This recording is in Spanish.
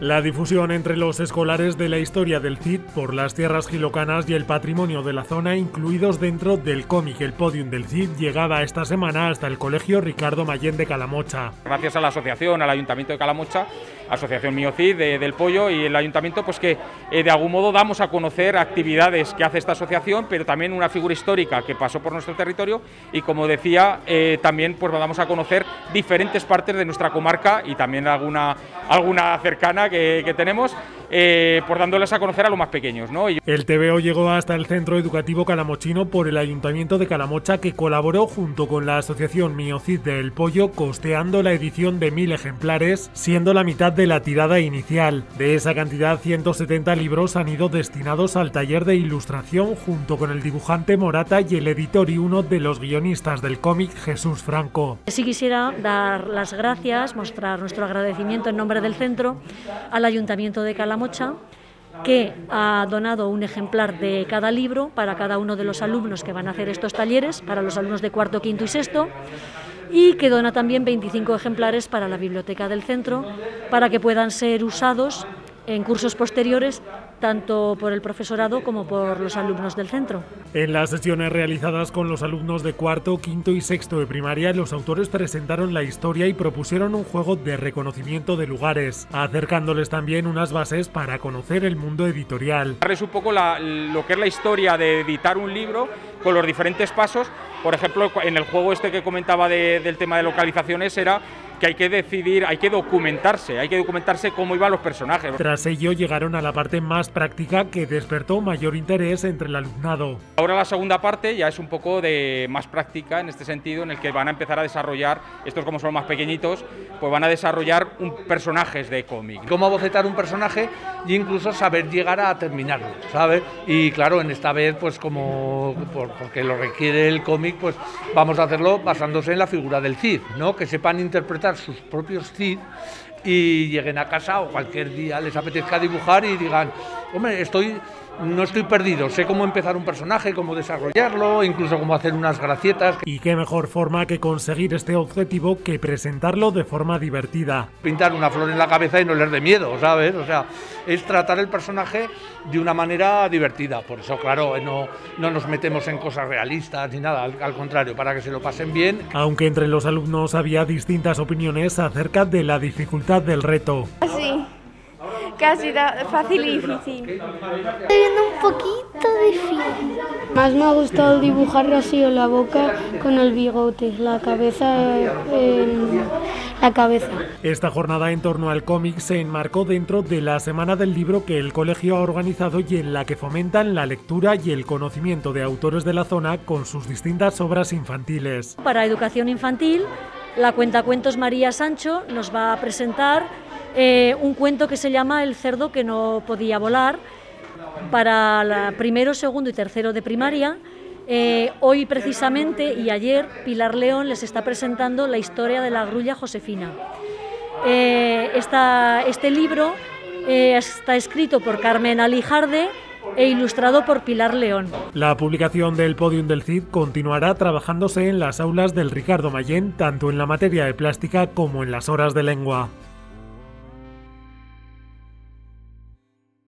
La difusión entre los escolares de la historia del CID por las tierras gilocanas y el patrimonio de la zona incluidos dentro del cómic El Podium del CID llegaba esta semana hasta el Colegio Ricardo Mayén de Calamocha. Gracias a la asociación, al Ayuntamiento de Calamocha, Asociación Mío Cid del Pollo y el Ayuntamiento, pues que eh, de algún modo damos a conocer actividades que hace esta asociación, pero también una figura histórica que pasó por nuestro territorio y como decía, eh, también pues damos a conocer diferentes partes de nuestra comarca y también alguna, alguna cercana que, tenemos, eh, por dándoles a conocer a los más pequeños. ¿no? El TVO llegó hasta el Centro Educativo Calamochino por el Ayuntamiento de Calamocha, que colaboró junto con la Asociación Miocid del Pollo, costeando la edición de mil ejemplares, siendo la mitad de la tirada inicial. De esa cantidad, 170 libros han ido destinados al taller de ilustración junto con el dibujante Morata y el editor y uno de los guionistas del cómic, Jesús Franco. Sí quisiera dar las gracias, mostrar nuestro agradecimiento en nombre del centro al Ayuntamiento de Calamocha que ha donado un ejemplar de cada libro para cada uno de los alumnos que van a hacer estos talleres, para los alumnos de cuarto, quinto y sexto, y que dona también 25 ejemplares para la biblioteca del centro, para que puedan ser usados en cursos posteriores tanto por el profesorado como por los alumnos del centro. En las sesiones realizadas con los alumnos de cuarto, quinto y sexto de primaria, los autores presentaron la historia y propusieron un juego de reconocimiento de lugares, acercándoles también unas bases para conocer el mundo editorial. Es un poco lo que es la historia de editar un libro con los diferentes pasos. Por ejemplo, en el juego este que comentaba del tema de localizaciones era que hay que decidir, hay que documentarse, hay que documentarse cómo iban los personajes. Tras ello llegaron a la parte más práctica que despertó mayor interés entre el alumnado. Ahora la segunda parte ya es un poco de más práctica en este sentido, en el que van a empezar a desarrollar, estos como son más pequeñitos, pues van a desarrollar un, personajes de cómic. Cómo bocetar un personaje e incluso saber llegar a terminarlo, ¿sabes? Y claro, en esta vez, pues como porque lo requiere el cómic, pues vamos a hacerlo basándose en la figura del Cid, ¿no? Que sepan interpretar sus propios CID y lleguen a casa o cualquier día les apetezca dibujar y digan, hombre, estoy no estoy perdido, sé cómo empezar un personaje, cómo desarrollarlo, incluso cómo hacer unas gracietas. Y qué mejor forma que conseguir este objetivo que presentarlo de forma divertida. Pintar una flor en la cabeza y no leer de miedo, ¿sabes? O sea, es tratar el personaje de una manera divertida. Por eso, claro, no, no nos metemos en cosas realistas ni nada, al, al contrario, para que se lo pasen bien. Aunque entre los alumnos había distintas opiniones acerca de la dificultad del reto. Casi fácil y difícil. Estoy viendo un poquito difícil. Más me ha gustado dibujar así la boca con el bigote, la cabeza en la cabeza. Esta jornada en torno al cómic se enmarcó dentro de la Semana del Libro que el colegio ha organizado y en la que fomentan la lectura y el conocimiento de autores de la zona con sus distintas obras infantiles. Para educación infantil, la cuentacuentos María Sancho nos va a presentar eh, un cuento que se llama El cerdo que no podía volar para la primero, segundo y tercero de primaria. Eh, hoy precisamente y ayer Pilar León les está presentando la historia de la grulla Josefina. Eh, este libro está escrito por Carmen Alijarde e ilustrado por Pilar León. La publicación del Podium del CID continuará trabajándose en las aulas del Ricardo Mayén, tanto en la materia de plástica como en las horas de lengua.